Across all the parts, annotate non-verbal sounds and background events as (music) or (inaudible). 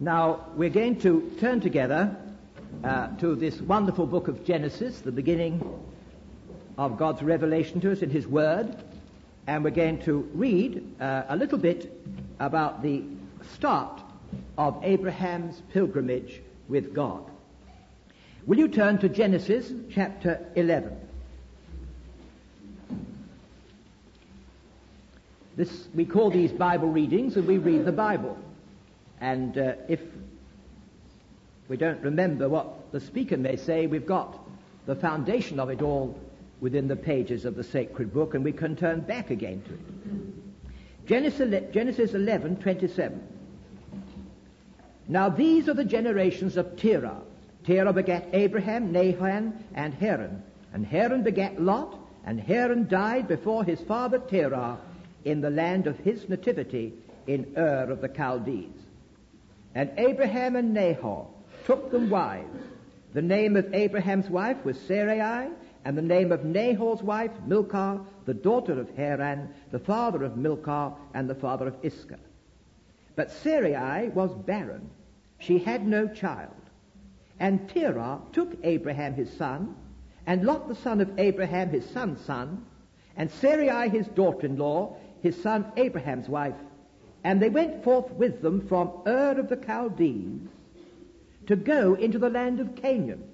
Now, we're going to turn together uh, to this wonderful book of Genesis, the beginning of God's revelation to us in His Word, and we're going to read uh, a little bit about the start of Abraham's pilgrimage with God. Will you turn to Genesis chapter 11? This, we call these Bible readings and we read the Bible. And uh, if we don't remember what the speaker may say, we've got the foundation of it all within the pages of the sacred book and we can turn back again to it. Genesis, Genesis 11, 27. Now these are the generations of Terah. Terah begat Abraham, Nahor, and Haran. And Haran begat Lot, and Haran died before his father Terah in the land of his nativity in Ur of the Chaldees. And Abraham and Nahor took them wives. The name of Abraham's wife was Sarai, and the name of Nahor's wife Milcah, the daughter of Haran, the father of Milcah, and the father of Iscah. But Sarai was barren. She had no child. And Terah took Abraham his son, and Lot the son of Abraham his son's son, and Sarai his daughter-in-law, his son Abraham's wife, and they went forth with them from Ur of the Chaldees to go into the land of Canaan.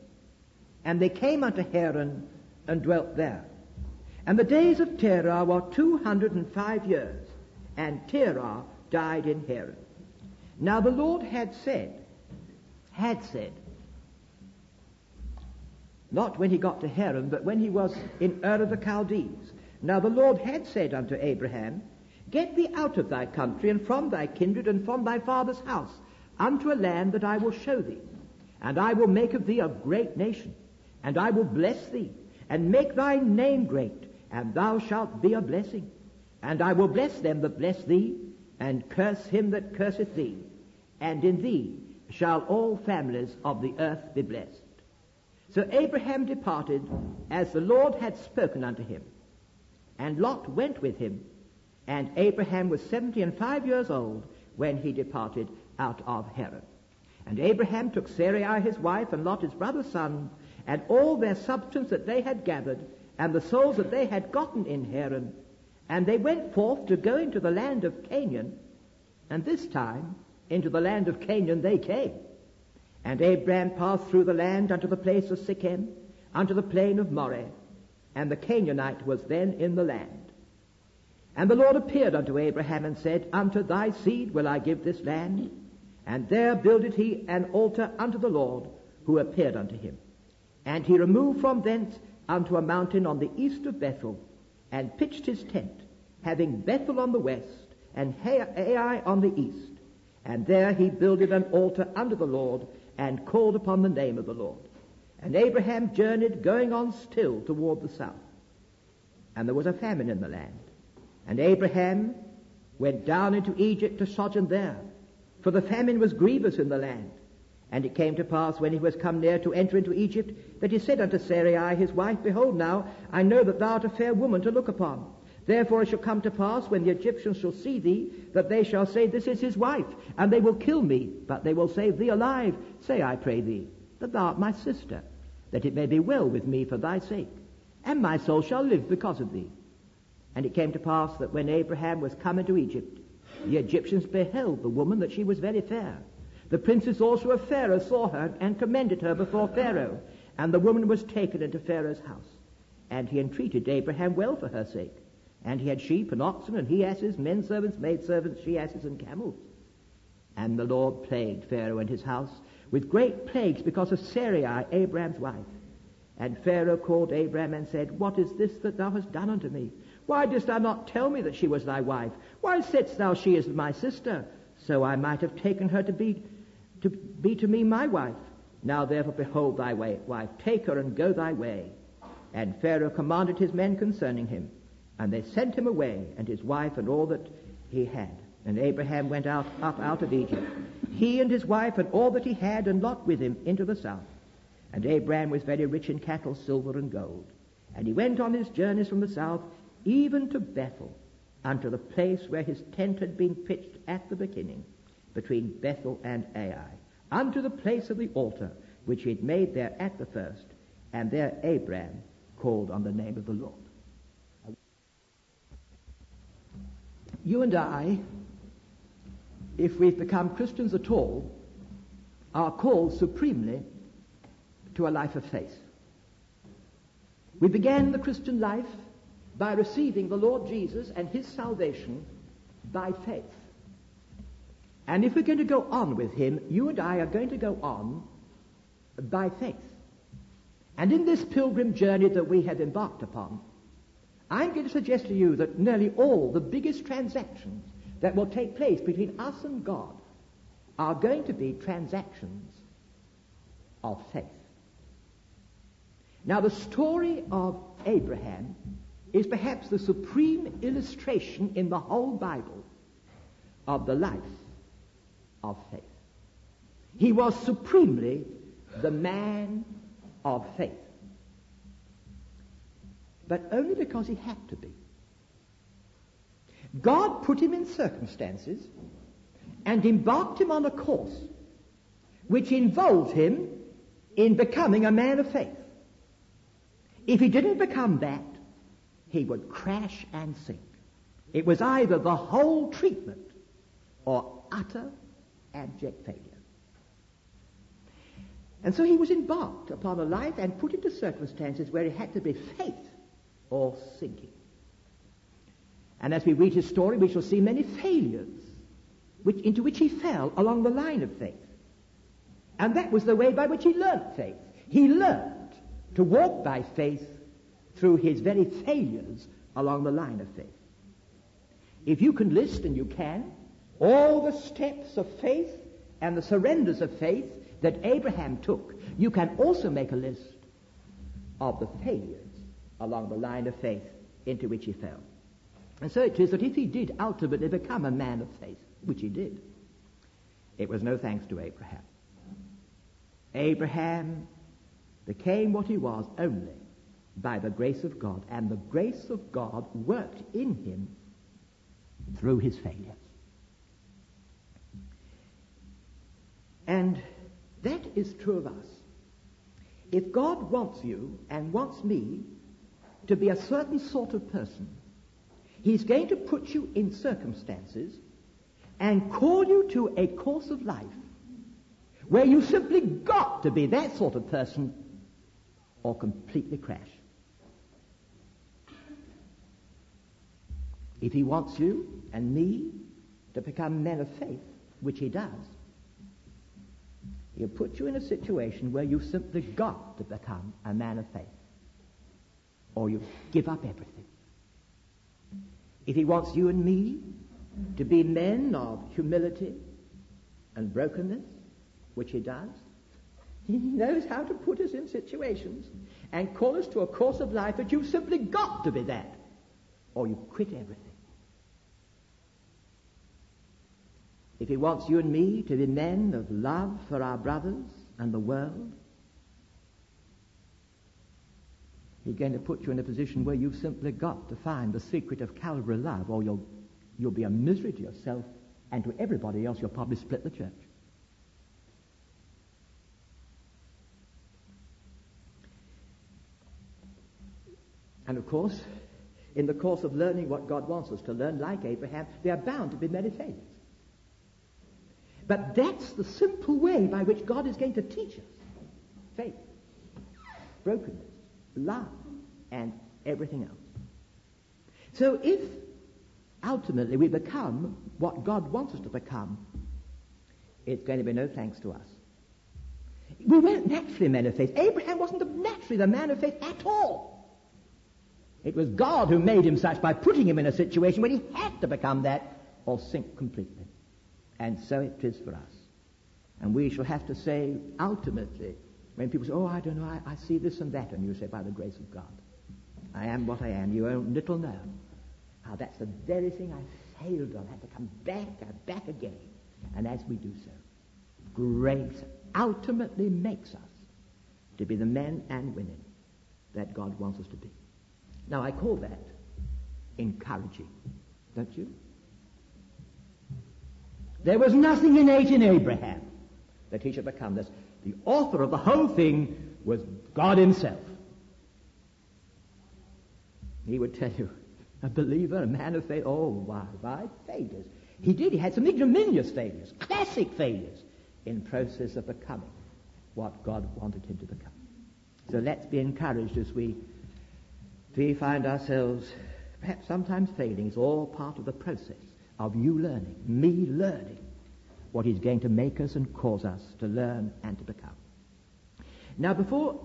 And they came unto Haran and dwelt there. And the days of Terah were two hundred and five years, and Terah died in Haran. Now the Lord had said, had said, not when he got to Haran, but when he was in Ur of the Chaldees, now the Lord had said unto Abraham, Get thee out of thy country and from thy kindred and from thy father's house unto a land that I will show thee. And I will make of thee a great nation, and I will bless thee, and make thy name great, and thou shalt be a blessing. And I will bless them that bless thee, and curse him that curseth thee. And in thee shall all families of the earth be blessed. So Abraham departed as the Lord had spoken unto him. And Lot went with him, and Abraham was seventy and five years old when he departed out of Haran. And Abraham took Sarai his wife, and Lot his brother's son, and all their substance that they had gathered, and the souls that they had gotten in Haran, and they went forth to go into the land of Canaan, and this time into the land of Canaan they came. And Abraham passed through the land unto the place of Sichem, unto the plain of Moreh, and the Canaanite was then in the land. And the Lord appeared unto Abraham and said, Unto thy seed will I give this land. And there builded he an altar unto the Lord, who appeared unto him. And he removed from thence unto a mountain on the east of Bethel, and pitched his tent, having Bethel on the west, and Ai on the east. And there he builded an altar unto the Lord, and called upon the name of the Lord. And Abraham journeyed, going on still toward the south. And there was a famine in the land. And Abraham went down into Egypt to sojourn there, for the famine was grievous in the land. And it came to pass when he was come near to enter into Egypt, that he said unto Sarai his wife, Behold now, I know that thou art a fair woman to look upon. Therefore it shall come to pass when the Egyptians shall see thee, that they shall say, This is his wife, and they will kill me, but they will save thee alive. Say, I pray thee, that thou art my sister, that it may be well with me for thy sake, and my soul shall live because of thee. And it came to pass that when Abraham was come into Egypt, the Egyptians beheld the woman that she was very fair. The princes also of Pharaoh saw her and commended her before Pharaoh, and the woman was taken into Pharaoh's house. And he entreated Abraham well for her sake. And he had sheep and oxen and he asses, men servants, maid servants, she asses, and camels. And the Lord plagued Pharaoh and his house with great plagues because of Sarai, Abraham's wife. And Pharaoh called Abraham and said, What is this that thou hast done unto me? Why didst thou not tell me that she was thy wife? Why saidst thou she is my sister? So I might have taken her to be to be to me my wife. Now therefore behold thy way, wife, take her and go thy way. And Pharaoh commanded his men concerning him, and they sent him away, and his wife and all that he had. And Abraham went out up out of Egypt, he and his wife and all that he had, and Lot with him into the south. And Abraham was very rich in cattle, silver, and gold. And he went on his journeys from the south, even to Bethel, unto the place where his tent had been pitched at the beginning. between Bethel and Ai, unto the place of the altar which he had made there at the first, and there Abraham called on the name of the Lord. You and I, if we've become Christians at all, are called supremely to a life of faith. We began the Christian life by receiving the Lord Jesus and his salvation by faith. And if we're going to go on with him, you and I are going to go on by faith. And in this pilgrim journey that we have embarked upon, I'm going to suggest to you that nearly all the biggest transactions that will take place between us and God are going to be transactions of faith. Now, the story of Abraham is perhaps the supreme illustration in the whole Bible of the life of faith. He was supremely the man of faith. But only because he had to be. God put him in circumstances and embarked him on a course which involved him in becoming a man of faith. If he didn't become that, he would crash and sink. It was either the whole treatment or utter abject failure. And so he was embarked upon a life and put into circumstances where he had to be faith or sinking. And as we read his story, we shall see many failures which, into which he fell along the line of faith. And that was the way by which he learnt faith. He learned to walk by faith through his very failures along the line of faith. If you can list, and you can, all the steps of faith and the surrenders of faith that Abraham took, you can also make a list of the failures along the line of faith into which he fell. And so it is that if he did ultimately become a man of faith, which he did, it was no thanks to Abraham. Abraham became what he was only by the grace of God, and the grace of God worked in him through his failures. And that is true of us. If God wants you and wants me to be a certain sort of person, He's going to put you in circumstances and call you to a course of life where you simply got to be that sort of person or completely crash. If he wants you and me to become men of faith, which he does, he'll put you in a situation where you simply got to become a man of faith. Or you give up everything. If he wants you and me to be men of humility and brokenness, which he does, (laughs) he knows how to put us in situations and call us to a course of life that you've simply got to be that, or you quit everything. If he wants you and me to be men of love for our brothers and the world, he's going to put you in a position where you've simply got to find the secret of Calvary love, or you'll, you'll be a misery to yourself and to everybody else. You'll probably split the church. And of course, in the course of learning what God wants us to learn, like Abraham, there are bound to be many failures. But that's the simple way by which God is going to teach us faith, brokenness, love, and everything else. So if ultimately we become what God wants us to become, it's going to be no thanks to us. We weren't naturally men of faith. Abraham wasn't naturally the man of faith at all. It was God who made him such by putting him in a situation where he had to become that or sink completely. And so it is for us. And we shall have to say, ultimately, when people say, oh, I don't know, I, I see this and that, and you say, by the grace of God, I am what I am. You little know how that's the very thing I failed on. I had to come back and back again. And as we do so, grace ultimately makes us to be the men and women that God wants us to be. Now, I call that encouraging, don't you? There was nothing innate in Abraham that he should become this. The author of the whole thing was God himself. He would tell you, a believer, a man of faith, oh, why, why, failures. He did. He had some ignominious failures, classic failures, in process of becoming what God wanted him to become. So let's be encouraged as we, we find ourselves perhaps sometimes failing. It's all part of the process of you learning, me learning what is going to make us and cause us to learn and to become. Now, before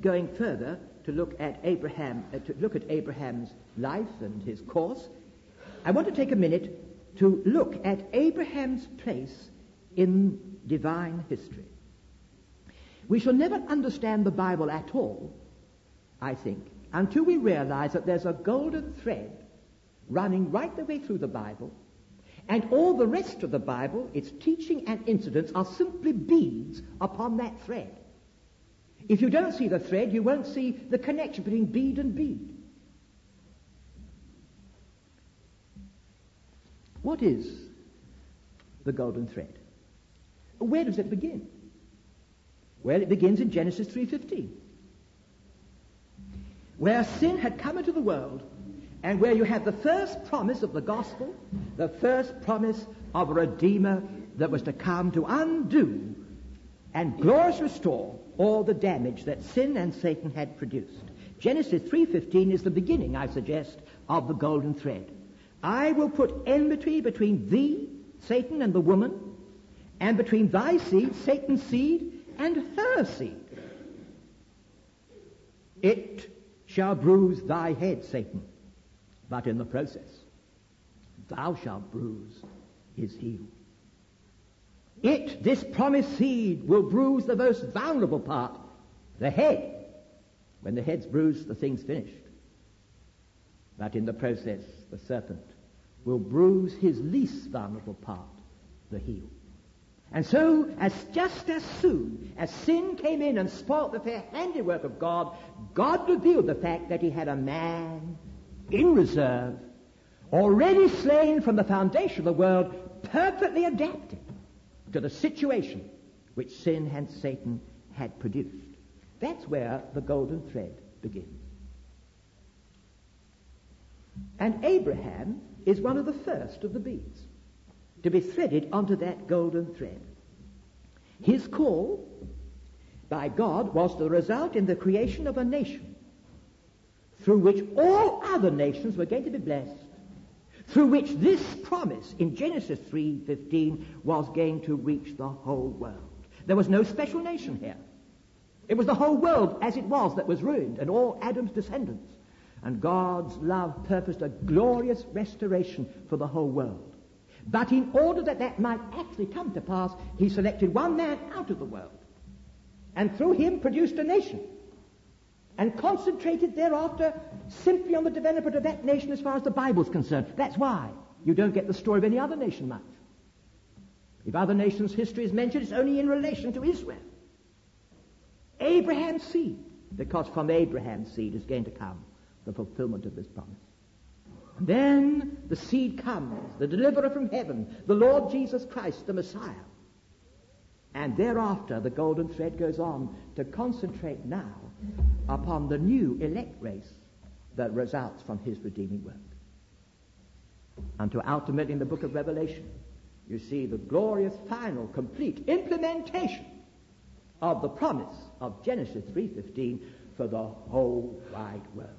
going further to look at Abraham, uh, to look at Abraham's life and his course, I want to take a minute to look at Abraham's place in divine history. We shall never understand the Bible at all, I think, until we realize that there's a golden thread running right the way through the Bible, and all the rest of the Bible, its teaching and incidents, are simply beads upon that thread. If you don't see the thread, you won't see the connection between bead and bead. What is the golden thread? Where does it begin? Well, it begins in Genesis 3.15, where sin had come into the world and where you have the first promise of the gospel, the first promise of a Redeemer that was to come to undo and gloriously restore all the damage that sin and Satan had produced. Genesis 3.15 is the beginning, I suggest, of the golden thread. I will put enmity between thee, Satan, and the woman, and between thy seed, Satan's seed, and her seed. It shall bruise thy head, Satan, but in the process, thou shalt bruise his heel. It, this promised seed, will bruise the most vulnerable part, the head. When the head's bruised, the thing's finished. But in the process, the serpent will bruise his least vulnerable part, the heel. And so, as just as soon as sin came in and spoilt the fair handiwork of God, God revealed the fact that he had a man in reserve, already slain from the foundation of the world, perfectly adapted to the situation which sin and Satan had produced. That's where the golden thread begins. And Abraham is one of the first of the beads to be threaded onto that golden thread. His call by God was to result in the creation of a nation through which all other nations were going to be blessed through which this promise in Genesis 3.15 was going to reach the whole world. There was no special nation here. It was the whole world as it was that was ruined and all Adam's descendants. And God's love purposed a glorious restoration for the whole world. But in order that that might actually come to pass, he selected one man out of the world and through him produced a nation and concentrated thereafter simply on the development of that nation as far as the Bible's concerned. That's why you don't get the story of any other nation much. If other nations' history is mentioned, it's only in relation to Israel. Abraham's seed, because from Abraham's seed is going to come the fulfillment of this promise. And then the seed comes, the deliverer from heaven, the Lord Jesus Christ, the Messiah. And thereafter, the golden thread goes on to concentrate now upon the new elect race that results from his redeeming work. Until ultimately in the book of Revelation, you see the glorious, final, complete implementation of the promise of Genesis 3.15 for the whole wide world.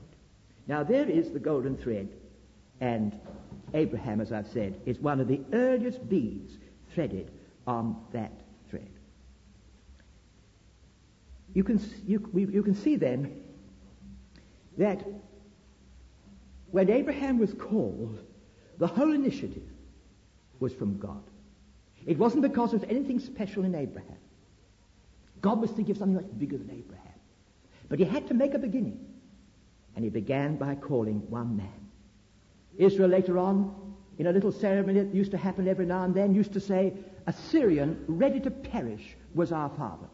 Now there is the golden thread, and Abraham, as I've said, is one of the earliest beads threaded on that thread. You can, you, you can see then that when Abraham was called, the whole initiative was from God. It wasn't because there was anything special in Abraham. God was thinking of something much bigger than Abraham. But he had to make a beginning. And he began by calling one man. Israel later on, in a little ceremony that used to happen every now and then, used to say, a Syrian ready to perish was our father.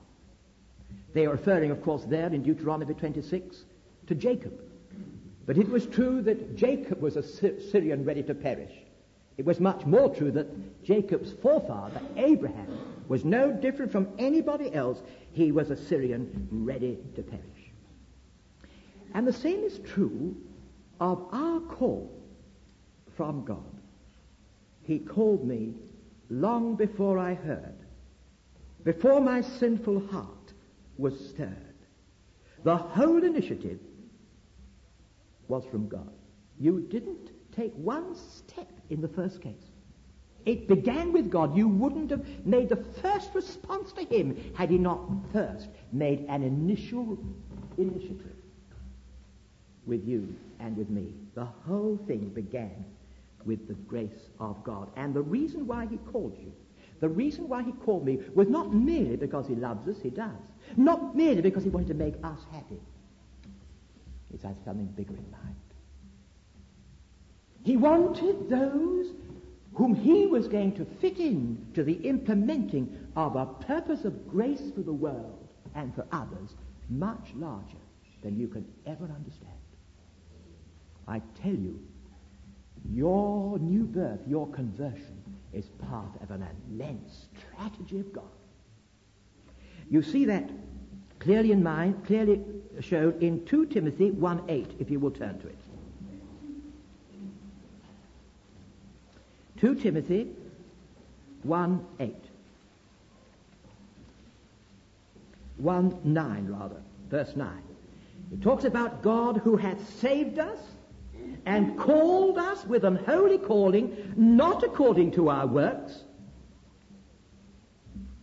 They are referring, of course, there in Deuteronomy 26 to Jacob. But it was true that Jacob was a Syrian ready to perish. It was much more true that Jacob's forefather, Abraham, was no different from anybody else. He was a Syrian ready to perish. And the same is true of our call from God. He called me long before I heard, before my sinful heart was stirred. The whole initiative was from God. You didn't take one step in the first case. It began with God. You wouldn't have made the first response to Him had He not first made an initial initiative with you and with me. The whole thing began with the grace of God. And the reason why He called you, the reason why He called me was not merely because He loves us, He does. Not merely because He wanted to make us happy. He had something bigger in mind. He wanted those whom he was going to fit in to the implementing of a purpose of grace for the world and for others much larger than you can ever understand. I tell you, your new birth, your conversion, is part of an immense strategy of God. You see that clearly in mind, clearly shown in 2 Timothy 1.8, if you will turn to it. 2 Timothy 1 8. 1 9 rather, verse 9. It talks about God who hath saved us and called us with an holy calling, not according to our works.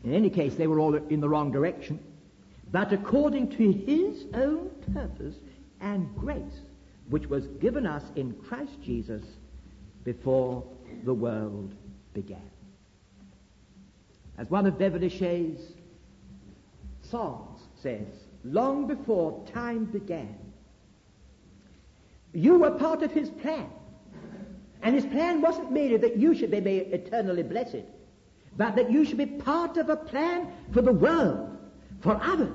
In any case, they were all in the wrong direction, but according to his own purpose and grace, which was given us in Christ Jesus before the world began. As one of Beverly Shea's songs says, long before time began, you were part of his plan. And his plan wasn't merely that you should be eternally blessed, but that you should be part of a plan for the world, for others.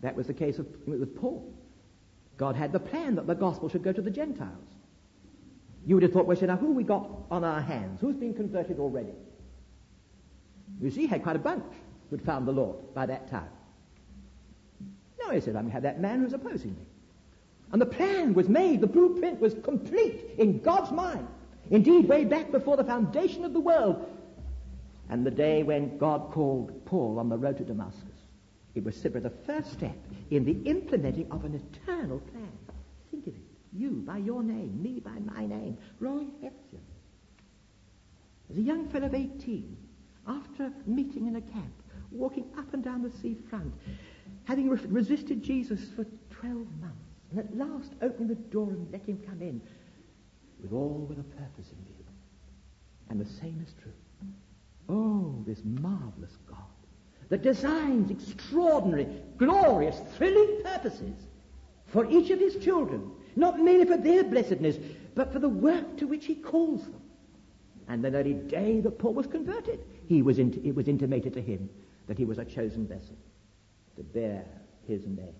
That was the case of, with Paul. God had the plan that the gospel should go to the Gentiles. You would have thought, well, now who we got on our hands? Who's been converted already? You see, he had quite a bunch who'd found the Lord by that time. No, he said, I'm going to have that man who's opposing me. And the plan was made, the blueprint was complete in God's mind. Indeed, way back before the foundation of the world. And the day when God called Paul on the road to Damascus. It was simply the first step in the implementing of an eternal plan. Think of it. You by your name, me by my name. Roy Hession. As a young fellow of 18, after meeting in a camp, walking up and down the sea front, having re- resisted Jesus for 12 months, and at last opening the door and let him come in, with all with a purpose in view. And the same is true. Oh, this marvelous God that designs extraordinary, glorious, thrilling purposes for each of his children, not merely for their blessedness, but for the work to which he calls them. And the very day that Paul was converted, he was it was intimated to him that he was a chosen vessel to bear his name.